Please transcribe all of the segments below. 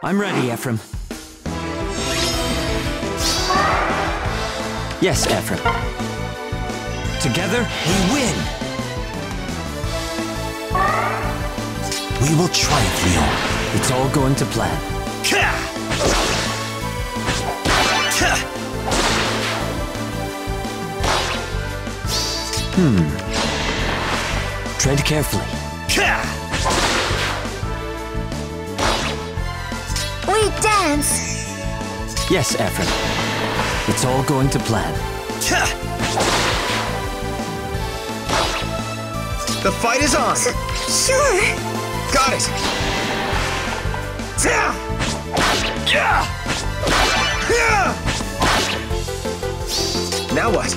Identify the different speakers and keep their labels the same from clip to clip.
Speaker 1: I'm ready, Ephraim. Yes, Ephraim. Together, we win!
Speaker 2: We will triumph, Lyon.
Speaker 1: It's all going to plan. Hmm. Tread carefully.
Speaker 3: We dance!
Speaker 1: Yes, Ephraim. It's all going to plan.
Speaker 4: The fight is on.
Speaker 3: Sure.
Speaker 4: Got it. Now what?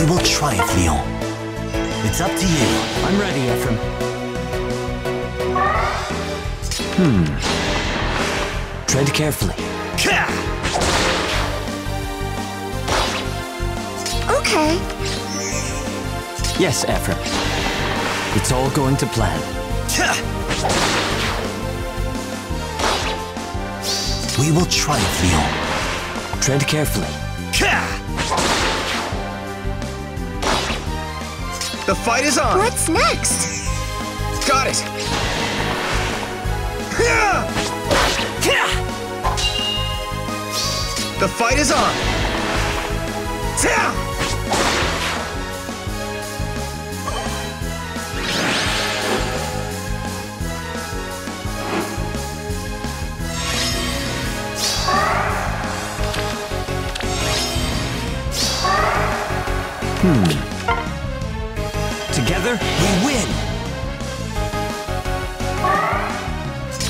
Speaker 2: We will triumph, Lyon. It's up to you.
Speaker 1: I'm ready, Ephraim. Hmm. Tread carefully.
Speaker 3: Okay.
Speaker 1: Yes, Ephraim. It's all going to plan.
Speaker 2: We will triumph, Lyon.
Speaker 1: Tread carefully.
Speaker 4: The fight is on.
Speaker 3: What's next?
Speaker 4: Got it. The fight is on. Hmm.
Speaker 1: Together, we win!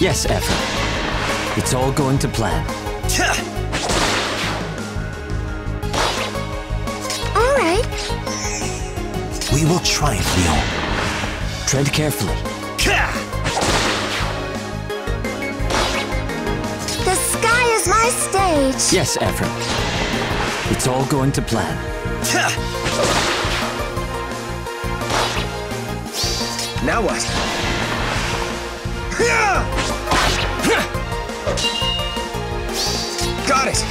Speaker 1: Yes, Ephraim. It's all going to plan.
Speaker 3: All right.
Speaker 2: We will triumph, Lyon.
Speaker 1: Tread carefully.
Speaker 3: The sky is my stage.
Speaker 1: Yes, Ephraim. It's all going to plan.
Speaker 4: Now what? Got it.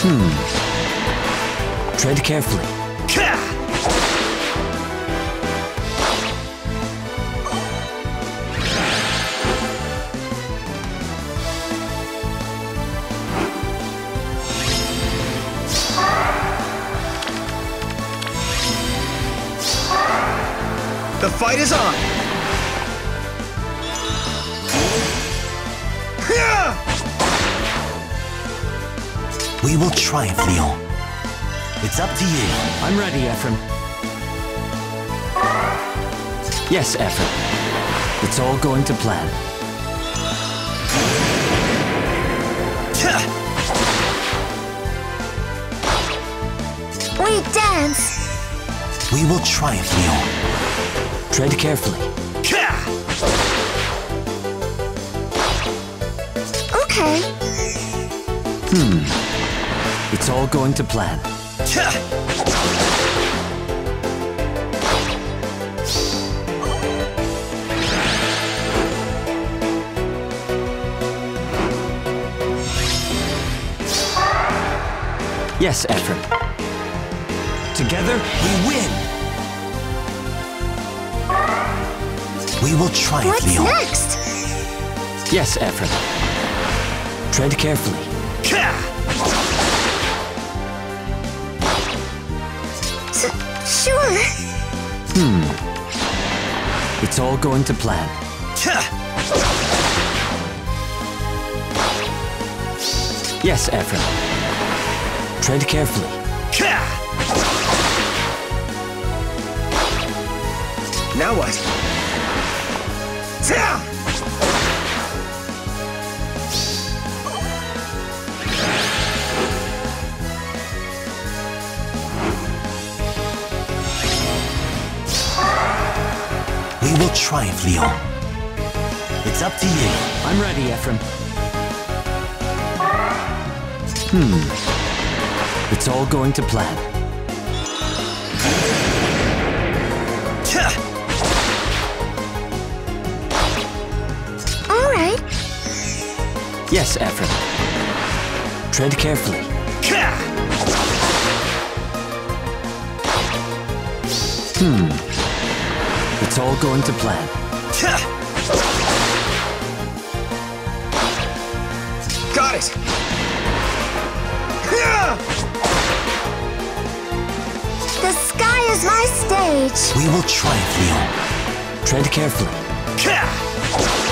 Speaker 4: Hmm.
Speaker 1: Tread carefully.
Speaker 4: The fight is on.
Speaker 2: We will triumph, Lyon. It's up to you.
Speaker 1: I'm ready, Ephraim. Yes, Ephraim. It's all going to plan.
Speaker 3: We dance.
Speaker 2: We will triumph, Lyon.
Speaker 1: Tread carefully.
Speaker 3: Okay. Hmm.
Speaker 1: It's all going to plan. Yes, Ephraim. Together, we win!
Speaker 2: We will triumph,
Speaker 3: What's
Speaker 2: Lyon.
Speaker 3: next?
Speaker 1: Yes, Ephraim. Tread carefully.
Speaker 3: S- sure. Hmm.
Speaker 1: It's all going to plan. Yes, Ephraim. Tread carefully.
Speaker 4: Now what?
Speaker 2: We will triumph, Lyon. It's up to you.
Speaker 1: I'm ready, Ephraim. Hmm. It's all going to plan. Yes, Ephraim. Tread carefully.
Speaker 2: Ka! Hmm.
Speaker 1: It's all going to plan.
Speaker 4: Got it!
Speaker 3: The sky is my stage.
Speaker 2: We will triumph, Lyon.
Speaker 1: Tread carefully.
Speaker 2: Ka!